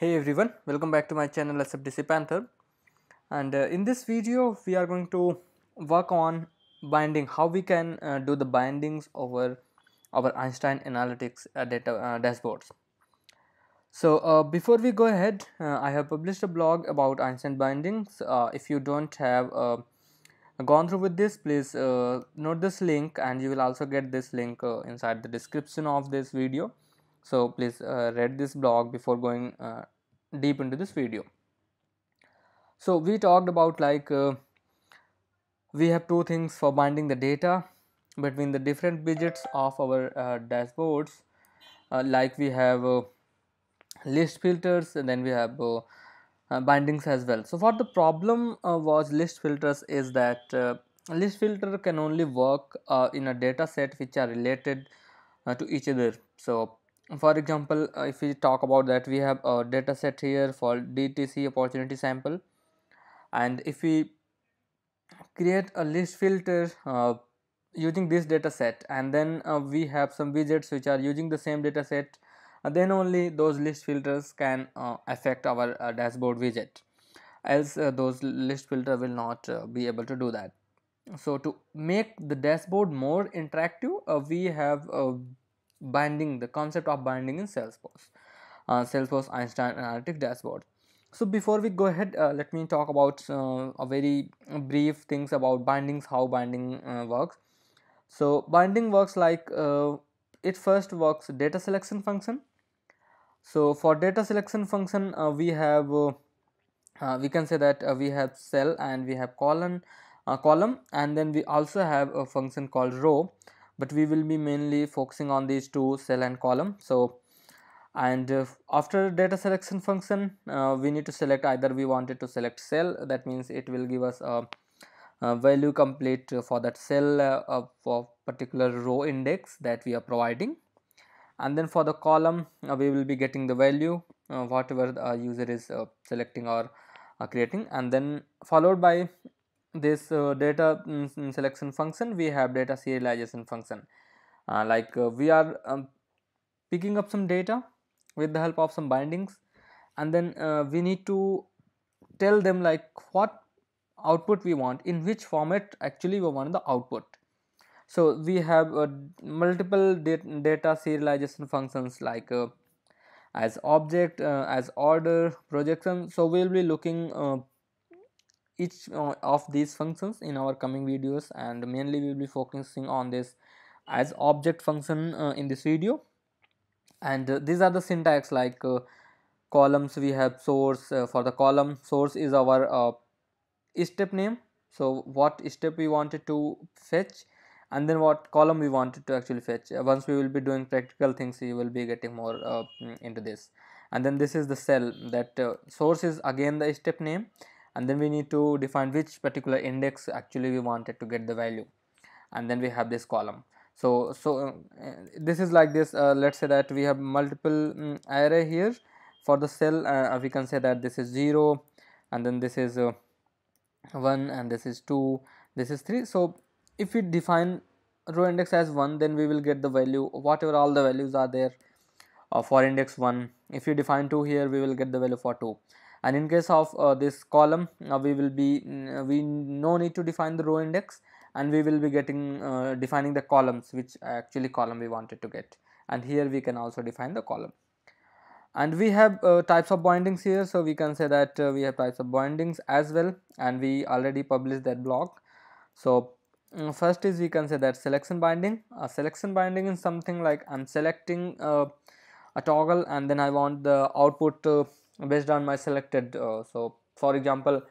Hey everyone, welcome back to my channel SFDC Panther. And uh, in this video we are going to work on binding how we can uh, do the bindings over our Einstein analytics uh, data uh, dashboards. So uh, before we go ahead uh, I have published a blog about Einstein bindings. If you don't have gone through with this please note this link and you will also get this link inside the description of this video so please uh, read this blog before going uh, deep into this video. So we talked about like uh, we have two things for binding the data between the different widgets of our uh, dashboards. Uh, like we have uh, list filters and then we have bindings as well. So what the problem was list filters is that list filter can only work in a data set which are related to each other. So for example uh, if we talk about that we have a data set here for DTC opportunity sample. And if we create a list filter uh, using this data set and then uh, we have some widgets which are using the same data set uh, then only those list filters can uh, affect our dashboard widget. Else those list filter will not be able to do that. So to make the dashboard more interactive we have binding the concept of binding in salesforce uh, salesforce einstein analytics dashboard. So before we go ahead uh, let me talk about uh, a very brief things about bindings how binding uh, works. So binding works like uh, it first works data selection function. So for data selection function uh, we have we can say that we have cell and we have column column and then we also have a function called row but we will be mainly focusing on these two cell and column. So and uh, after data selection function uh, we need to select either we wanted to select cell. That means it will give us a, a value complete for that cell uh, for particular row index that we are providing. And then for the column uh, we will be getting the value uh, whatever the user is uh, selecting or creating. And then followed by this uh, data um, selection function we have data serialization function. Uh, like uh, we are um, picking up some data with the help of some bindings and then uh, we need to tell them like what output we want in which format actually we want the output. So we have uh, multiple data, data serialization functions like uh, as object as order projection. So we will be looking each uh, of these functions in our coming videos and mainly we will be focusing on this as object function uh, in this video. And uh, these are the syntax like uh, columns we have source uh, for the column source is our uh, step name. So what step we wanted to fetch and then what column we wanted to actually fetch. Once we will be doing practical things you will be getting more into this. And then this is the cell that source is again the step name and then we need to define which particular index actually we wanted to get the value. And then we have this column. So so uh, this is like this uh, let's say that we have multiple um, array here. For the cell uh, we can say that this is 0 and then this is uh, 1 and this is 2 this is 3 so if we define row index as 1 then we will get the value whatever all the values are there uh, for index 1 if you define 2 here we will get the value for 2 and in case of uh, this column uh, we will be mm, we no need to define the row index and we will be getting uh, defining the columns which actually column we wanted to get. And here we can also define the column. And we have uh, types of bindings here. So we can say that uh, we have types of bindings as well. And we already published that blog so um, first is we can say that selection binding. A selection binding is something like i'm selecting uh, a toggle and then i want the output based on my selected uh, so for example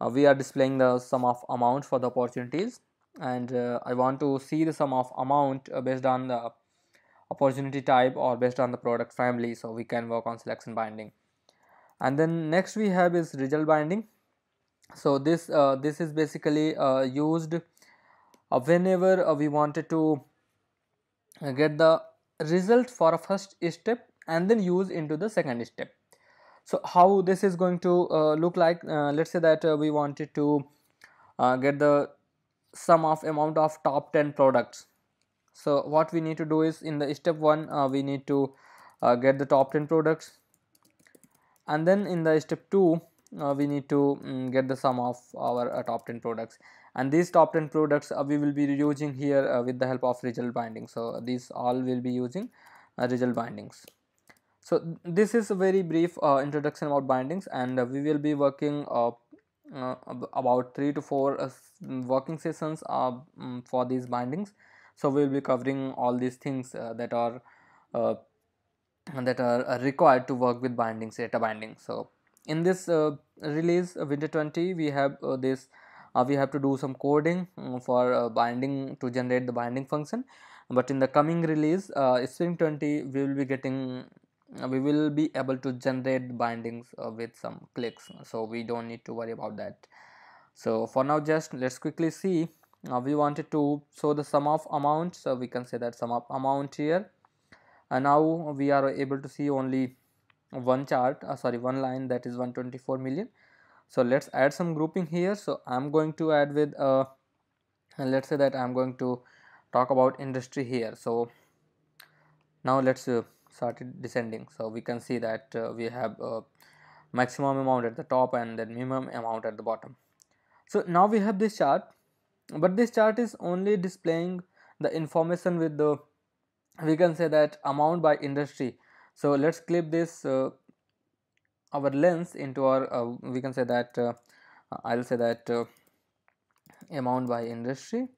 uh, we are displaying the sum of amount for the opportunities and uh, I want to see the sum of amount based on the opportunity type or based on the product family so we can work on selection binding. And then next we have is result binding. So this uh, this is basically uh, used uh, whenever we wanted to get the result for a first step and then use into the second step so how this is going to uh, look like uh, let's say that uh, we wanted to get the sum of amount of top 10 products. So what we need to do is in the step 1 uh, we need to get the top 10 products. And then in the step 2 uh, we need to um, get the sum of our uh, top 10 products. And these top 10 products uh, we will be using here with the help of result binding so these all will be using result bindings so this is a very brief uh, introduction about bindings and uh, we will be working uh, uh, about 3 to 4 working sessions um, for these bindings. So we will be covering all these things that are that are required to work with bindings data binding so in this uh, release uh, winter 20 we have uh, this we have to do some coding mm, for binding to generate the binding function. But in the coming release spring 20 we will be getting we will be able to generate bindings with some clicks so we don't need to worry about that. So for now just let's quickly see. Uh, we wanted to show the sum of amount so we can say that sum of amount here. And now we are able to see only one chart uh, sorry one line that is 124 million. So let's add some grouping here. So i'm going to add with uh let's say that i'm going to talk about industry here. So now let's uh, start it descending. So we can see that uh, we have uh, maximum amount at the top and then minimum amount at the bottom. So now we have this chart but this chart is only displaying the information with the we can say that amount by industry. So let's clip this uh, our lens into our uh, we can say that uh, I'll say that uh, amount by industry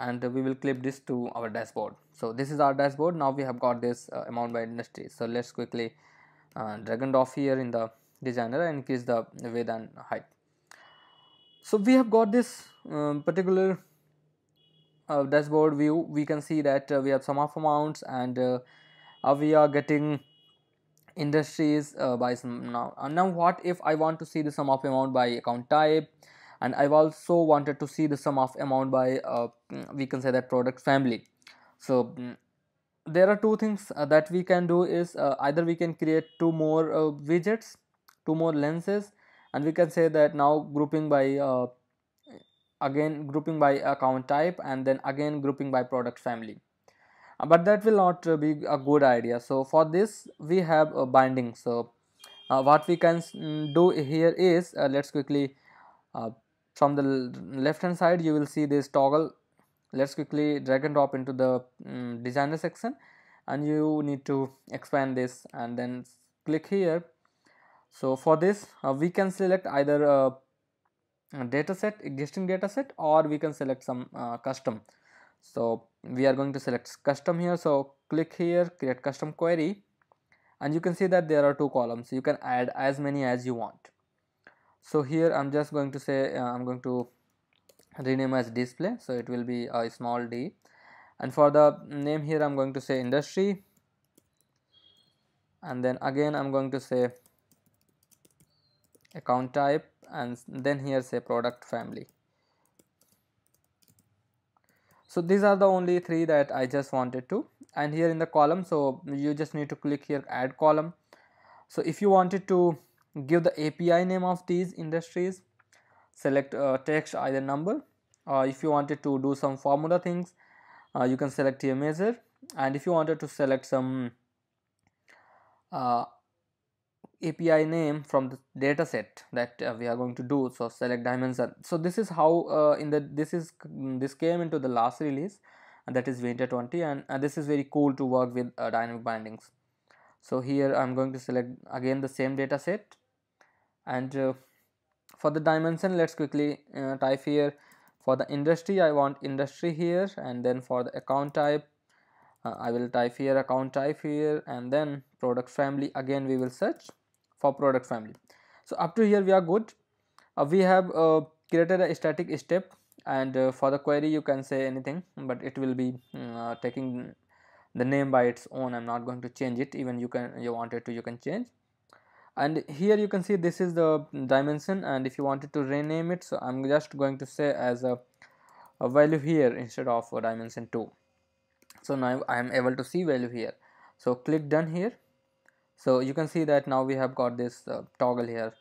and we will clip this to our dashboard. So this is our dashboard. Now we have got this uh, amount by industry. So let's quickly uh, drag and drop here in the designer and increase the width and height. So we have got this um, particular uh, dashboard view. We can see that uh, we have sum of amounts and uh, we are getting industries uh, by some now now what if i want to see the sum of amount by account type and i've also wanted to see the sum of amount by uh, we can say that product family. So mm, there are two things uh, that we can do is uh, either we can create two more widgets two more lenses and we can say that now grouping by again grouping by account type and then again grouping by product family. Uh, but that will not uh, be a good idea. So for this we have a binding. So uh, what we can mm, do here is uh, let's quickly uh, from the left hand side you will see this toggle. Let's quickly drag and drop into the um, designer section. And you need to expand this and then click here. So for this uh, we can select either a, a data set existing data set or we can select some custom. So we are going to select custom here. So click here create custom query. And you can see that there are two columns. You can add as many as you want so here i'm just going to say uh, i'm going to rename as display. So it will be a small d. And for the name here i'm going to say industry. And then again i'm going to say account type. And then here say product family. So these are the only three that I just wanted to. And here in the column so you just need to click here add column. So if you wanted to give the API name of these industries. Select uh, text either number. Or if you wanted to do some formula things uh, you can select here measure. And if you wanted to select some uh, API name from the data set that uh, we are going to do so select dimension. So this is how uh, in the this is this came into the last release and that is winter 20 and uh, this is very cool to work with uh, dynamic bindings. So here I'm going to select again the same data set and uh, for the dimension let's quickly uh, type here. For the industry I want industry here and then for the account type I will type here account type here and then product family. Again we will search for product family. So up to here we are good. Uh, we have uh, created a static step and uh, for the query you can say anything but it will be uh, taking the name by its own. I'm not going to change it. Even you can you wanted to you can change and here you can see this is the dimension and if you wanted to rename it so i'm just going to say as a, a value here instead of a dimension 2 so now i am able to see value here. So click done here. So you can see that now we have got this uh, toggle here.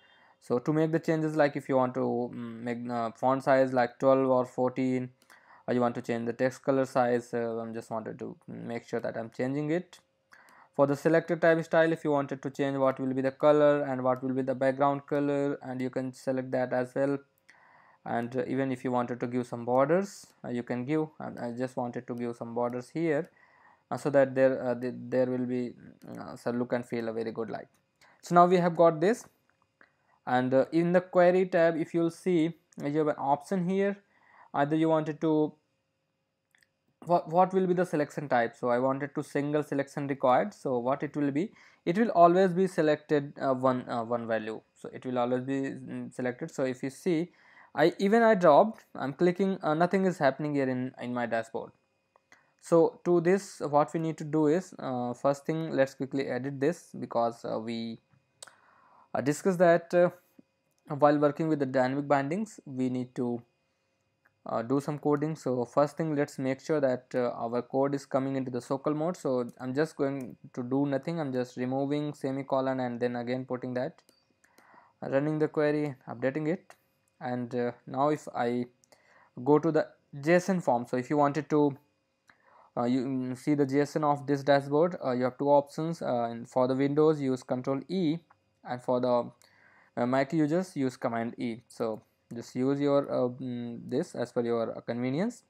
So to make the changes like if you want to mm, make uh, font size like 12 or 14 or you want to change the text color size uh, I'm just wanted to make sure that I'm changing it for the selected type style if you wanted to change what will be the color and what will be the background color and you can select that as well. And uh, even if you wanted to give some borders uh, you can give and I just wanted to give some borders here uh, so that there uh, the, there will be uh, so look and feel a very good light. So now we have got this. And uh, in the query tab if you'll see you have an option here. Either you wanted to what, what will be the selection type? So i wanted to single selection required. So what it will be? It will always be selected uh, one uh, one value. So it will always be mm, selected. So if you see i even i dropped i'm clicking uh, nothing is happening here in in my dashboard. So to this what we need to do is uh, first thing let's quickly edit this because uh, we uh, discussed that while working with the dynamic bindings we need to uh, do some coding. So first thing let's make sure that uh, our code is coming into the SAQL mode. So I'm just going to do nothing. I'm just removing semicolon and then again putting that running the query updating it. And uh, now if I go to the JSON form so if you wanted to uh, you mm, see the JSON of this dashboard you have two options uh, for the Windows use control E and for the Mac users use command E. So just use your uh, mm, this as per your uh, convenience.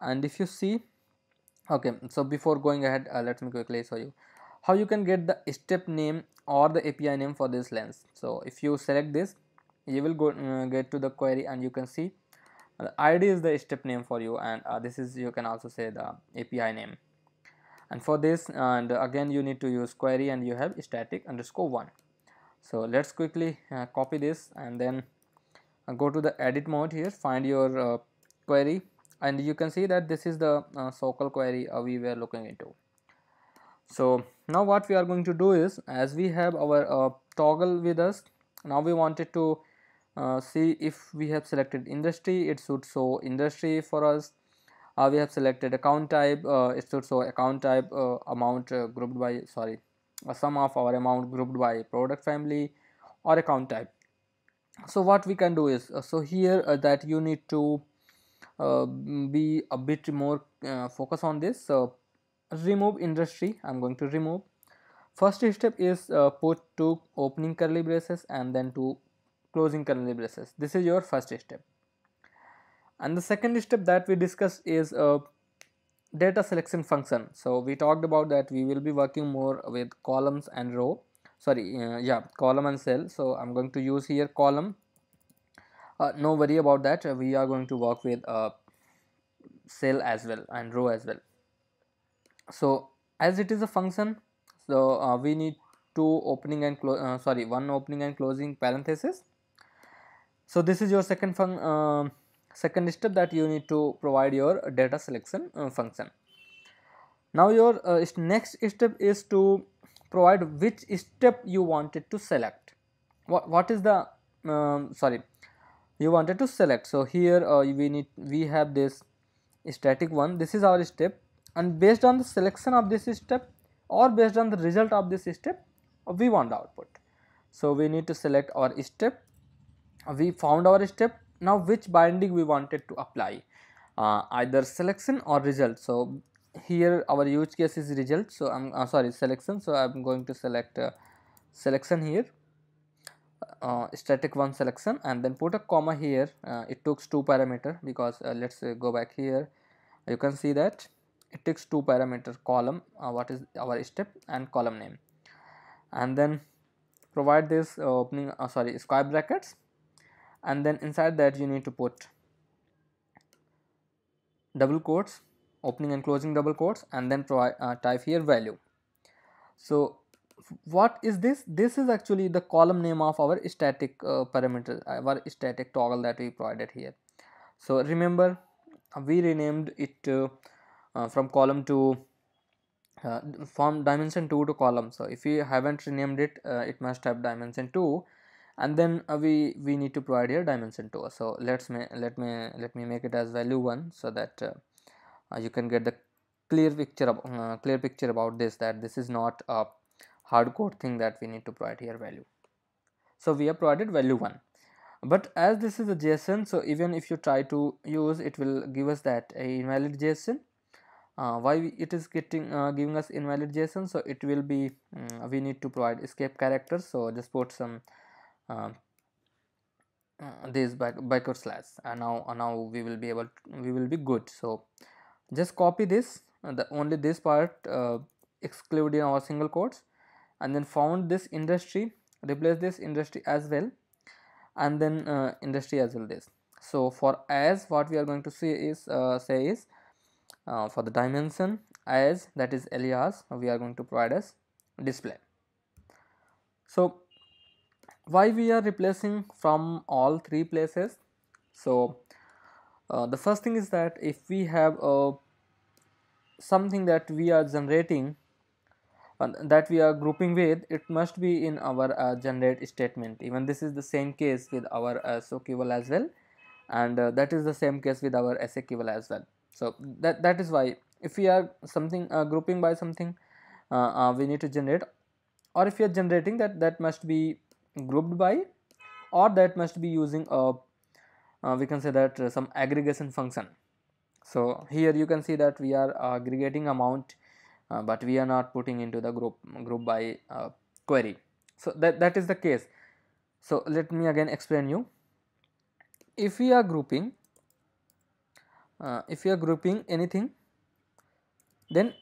And if you see okay so before going ahead uh, let me quickly show you how you can get the step name or the API name for this lens. So if you select this you will go uh, get to the query and you can see the id is the step name for you and uh, this is you can also say the API name. And for this and again you need to use query and you have static underscore one. So let's quickly copy this and then uh, go to the edit mode here find your uh, query and you can see that this is the uh, SAQL query uh, we were looking into. So now what we are going to do is as we have our uh, toggle with us now we wanted to uh, see if we have selected industry it should show industry for us. We have selected account type it should show account type amount grouped by sorry a sum of our amount grouped by product family or account type so what we can do is uh, so here uh, that you need to uh, be a bit more focus on this. So remove industry. I'm going to remove. First step is uh, put to opening curly braces and then to closing curly braces. This is your first step. And the second step that we discussed is a data selection function. So we talked about that we will be working more with columns and row sorry uh, yeah column and cell. So i'm going to use here column. Uh, no worry about that. Uh, we are going to work with uh, cell as well and row as well. So as it is a function so uh, we need two opening and close uh, sorry one opening and closing parenthesis. So this is your second fun second step that you need to provide your data selection function. Now your next step is to provide which step you wanted to select. What what is the um, sorry you wanted to select. So here uh, we need we have this static one. This is our step. And based on the selection of this step or based on the result of this step we want the output. So we need to select our step. We found our step. Now which binding we wanted to apply? Uh, either selection or result. So here our use case is result. So i'm uh, sorry selection. So i'm going to select uh, selection here. Uh, static one selection and then put a comma here. Uh, it takes two parameter because uh, let's uh, go back here. You can see that it takes two parameter column what is our step and column name. And then provide this opening sorry square brackets. And then inside that you need to put double quotes opening and closing double quotes and then uh, type here value. So what is this? This is actually the column name of our static uh, parameter our static toggle that we provided here. So remember we renamed it uh, uh from column to uh, from dimension 2 to column. So if we haven't renamed it uh, it must have dimension 2 and then we we need to provide here dimension 2 so let's let me let me make it as value 1 so that uh, you can get the clear picture of, uh, clear picture about this that this is not a hard code thing that we need to provide here value. So we have provided value 1 but as this is a json so even if you try to use it will give us that invalid json. Uh, why it is getting uh, giving us invalid json? So it will be um, we need to provide escape characters. So just put some uh, uh, this back backward slash. And now uh, now we will be able to, we will be good. So just copy this uh, the only this part uh, exclude in our single quotes and then found this industry replace this industry as well and then uh, industry as well this. So for as what we are going to see is uh, say is uh, for the dimension as that is alias we are going to provide as display. So why we are replacing from all three places? So uh, the first thing is that if we have a something that we are generating uh, that we are grouping with it must be in our uh, generate statement. Even this is the same case with our uh, SAQL as well. And uh, that is the same case with our SQL as well. So that that is why if we are something uh, grouping by something uh, uh, we need to generate or if you are generating that that must be grouped by or that must be using a uh, we can say that uh, some aggregation function. So here you can see that we are aggregating amount uh, but we are not putting into the group group by uh, query. So that that is the case. So let me again explain you. If we are grouping uh, if you are grouping anything then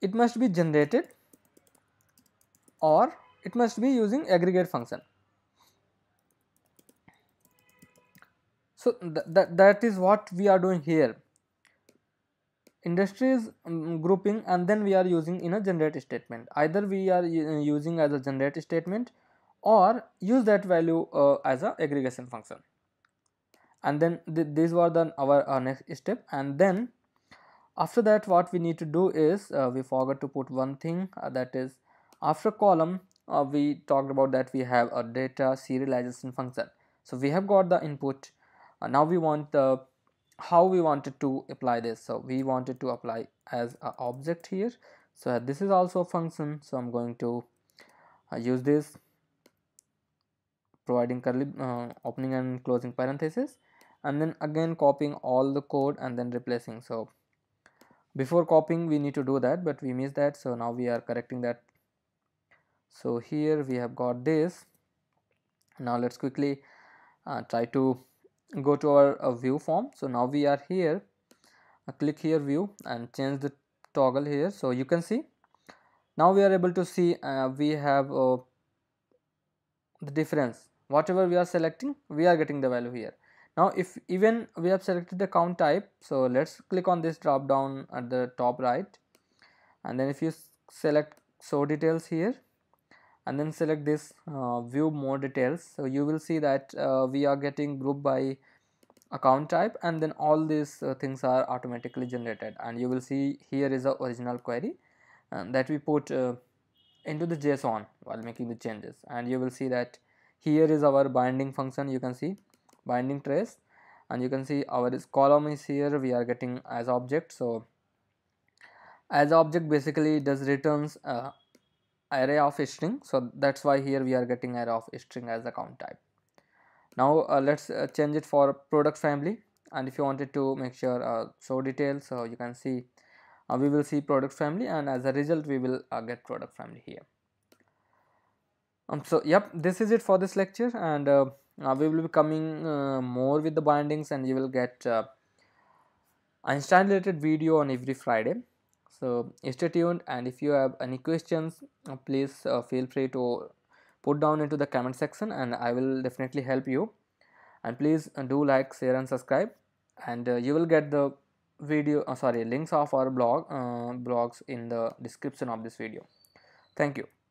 it must be generated or it must be using aggregate function so th that that is what we are doing here. Industries um, grouping and then we are using in a generate statement. Either we are using as a generate statement or use that value uh, as a aggregation function. And then th these were the our, our next step. And then after that what we need to do is uh, we forgot to put one thing uh, that is after column uh, we talked about that we have a data serialization function. So we have got the input. uh, now we want the how we wanted to apply this. So we wanted to apply as an object here. So this is also a function. So i'm going to uh, use this providing curly uh, opening and closing parenthesis and then again copying all the code and then replacing. So before copying we need to do that but we missed that. So now we are correcting that. So here we have got this. Now let's quickly uh, try to go to our uh, view form. So now we are here. Uh, click here view and change the toggle here. So you can see. Now we are able to see uh, we have uh, the difference. Whatever we are selecting we are getting the value here. Now if even we have selected the count type so let's click on this drop down at the top right. And then if you select show details here and then select this uh, view more details. So you will see that uh, we are getting group by account type and then all these uh, things are automatically generated. And you will see here is the original query that we put uh, into the json while making the changes. And you will see that here is our binding function you can see binding trace. And you can see our column is here we are getting as object. So as object basically does returns uh, array of string. So that's why here we are getting array of string as the count type. Now uh, let's uh, change it for product family. And if you wanted to make sure uh, show details so you can see uh, we will see product family. And as a result we will uh, get product family here. Um, so yep this is it for this lecture. And uh, we will be coming more with the bindings. And you will get Einstein related video on every Friday so stay tuned and if you have any questions please feel free to put down into the comment section and I will definitely help you. And please uh, do like share and subscribe. And uh, you will get the video uh, sorry links of our blog uh, blogs in the description of this video. Thank you